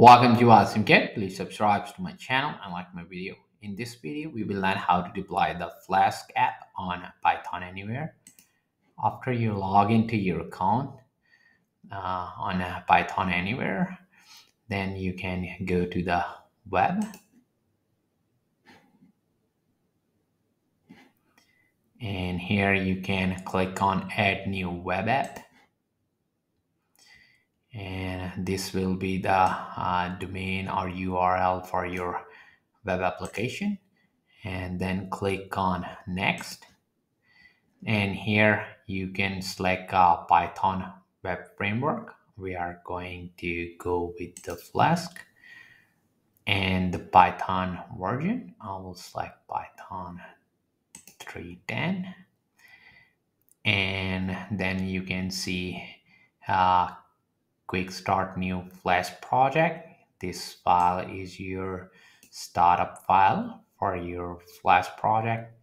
Welcome to Asim Code. Please subscribe to my channel and like my video. In this video, we will learn how to deploy the Flask app on PythonAnywhere. After you log into your account uh, on uh, PythonAnywhere, then you can go to the web and here you can click on add new web app and this will be the uh, domain or URL for your web application. And then click on next. And here you can select uh, Python web framework. We are going to go with the Flask and the Python version. I will select Python 310 and then you can see uh, quick start new Flask project. This file is your startup file for your Flask project.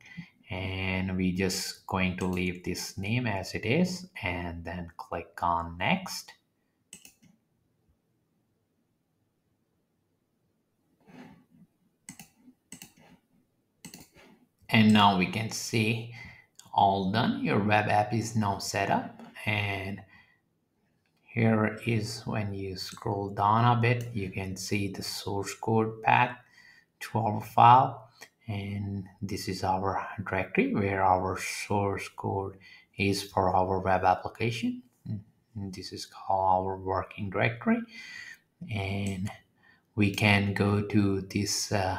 And we just going to leave this name as it is and then click on next. And now we can see all done. Your web app is now set up and here is when you scroll down a bit you can see the source code path to our file. And this is our directory where our source code is for our web application. And this is called our working directory. And we can go to this uh,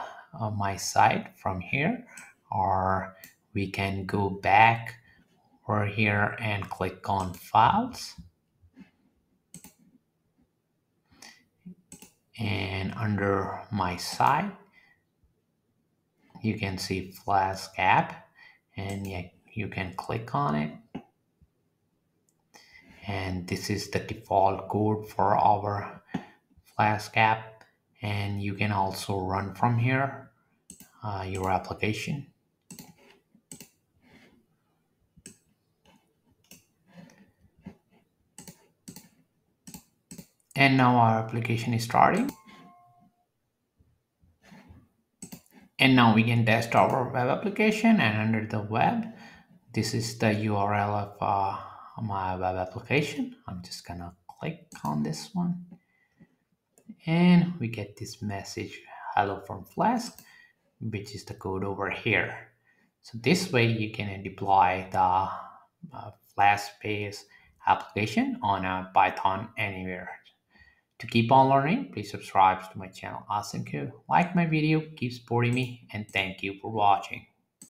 my site from here or we can go back over here and click on files and under my site you can see Flask app and you can click on it. And this is the default code for our Flask app and you can also run from here uh, your application and now our application is starting. And now we can test our web application and under the web this is the url of uh, my web application. I'm just gonna click on this one. And we get this message hello from flask which is the code over here. So this way you can deploy the uh, flask based application on a PythonAnywhere to keep on learning, please subscribe to my channel. Asim Code. Like my video, keep supporting me, and thank you for watching.